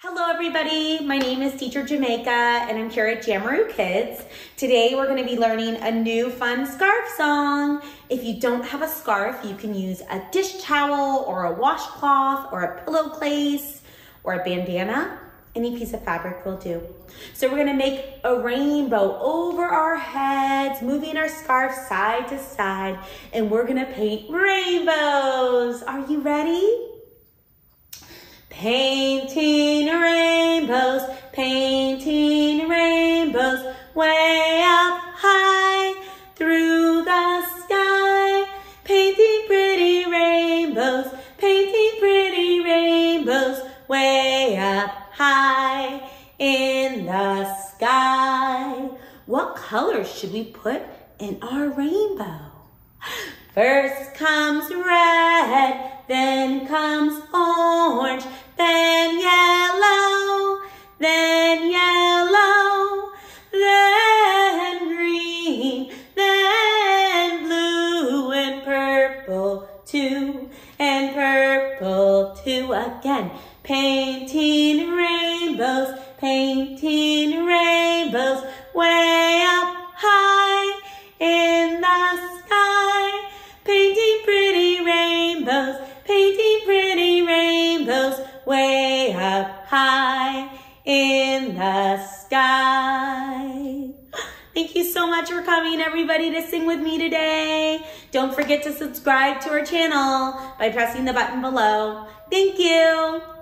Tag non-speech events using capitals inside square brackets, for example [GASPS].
Hello everybody, my name is Teacher Jamaica and I'm here at Jamaroo Kids. Today we're going to be learning a new fun scarf song. If you don't have a scarf, you can use a dish towel or a washcloth or a pillowcase or a bandana. Any piece of fabric will do. So we're going to make a rainbow over our heads, moving our scarf side to side, and we're going to paint rainbows. Are you ready? Painting in the sky. What colors should we put in our rainbow? First comes red, then comes orange, then yellow, then yellow, then green, then blue and purple too, and purple too again. Painting rainbows, painting rainbows, way up high in the sky. Painting pretty rainbows, painting pretty rainbows, way up high in the sky. [GASPS] Thank you so much for coming, everybody, to sing with me today. Don't forget to subscribe to our channel by pressing the button below. Thank you.